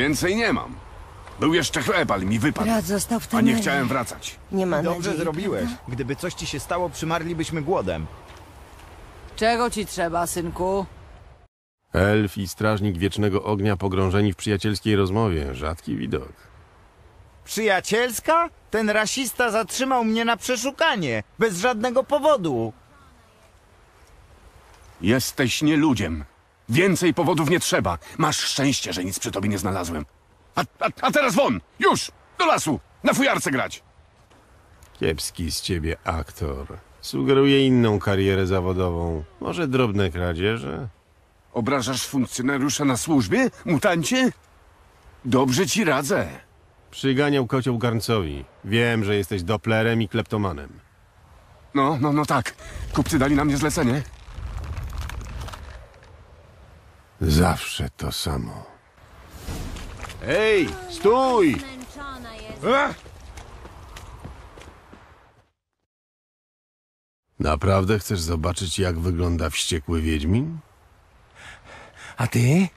Więcej nie mam. Był jeszcze chleb, ale mi wypadł. Brat został w A nie chciałem wracać. Nie ma Dobrze nadziei, zrobiłeś. prawda? Gdyby coś ci się stało, przymarlibyśmy głodem. Czego ci trzeba, synku? Elf i strażnik Wiecznego Ognia pogrążeni w przyjacielskiej rozmowie. Rzadki widok. Przyjacielska? Ten rasista zatrzymał mnie na przeszukanie. Bez żadnego powodu. Jesteś nieludiem. Więcej powodów nie trzeba. Masz szczęście, że nic przy tobie nie znalazłem. A, a, a teraz won! Już! Do lasu! Na fujarce grać! Kiepski z ciebie aktor. Sugeruje inną karierę zawodową. Może drobne kradzieże? Obrażasz funkcjonariusza na służbie? Mutancie? Dobrze ci radzę. Przyganiał kocioł garncowi. Wiem, że jesteś doplerem i kleptomanem. No, no, no tak. Kupcy dali na mnie zlecenie. Zawsze to samo. Ej, stój! Zmęczona jest. Naprawdę chcesz zobaczyć, jak wygląda wściekły Wiedźmin? A ty?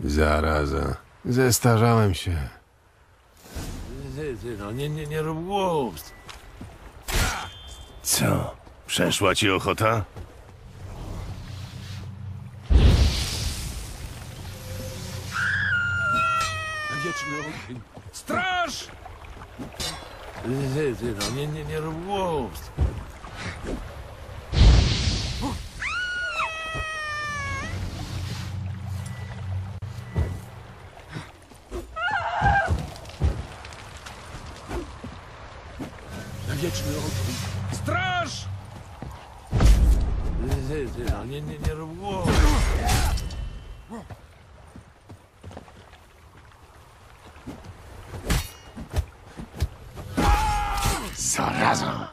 Zaraza. Zestarzałem się. Ty, ty, no nie, nie, nie rób głupstw. Co? Przeszła ci ochota? Wieczny ogień. Straż! Ty, ty, no nie, nie, nie. Wieczny ogień. Straż! Ty, no nie, nie, nie rób. Zaraza!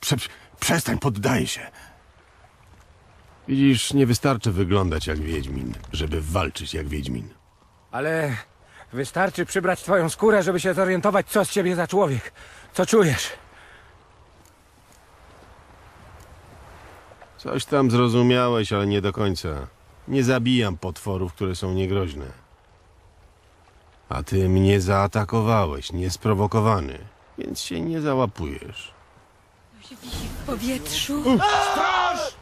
Prze przestań, poddaję się. Widzisz, nie wystarczy wyglądać jak Wiedźmin, żeby walczyć jak Wiedźmin. Ale wystarczy przybrać twoją skórę, żeby się zorientować, co z ciebie za człowiek. Co czujesz? Coś tam zrozumiałeś, ale nie do końca. Nie zabijam potworów, które są niegroźne. A ty mnie zaatakowałeś, niesprowokowany, więc się nie załapujesz. W powietrzu. Straż!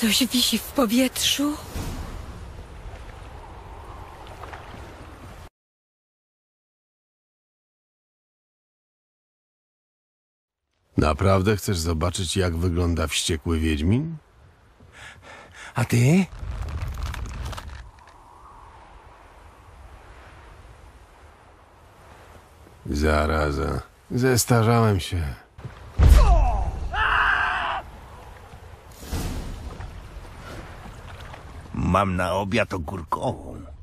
Coś wisi w powietrzu. Naprawdę chcesz zobaczyć, jak wygląda wściekły Wiedźmin? A ty? Zaraza. Zestarzałem się. Mam na obiad ogórkową.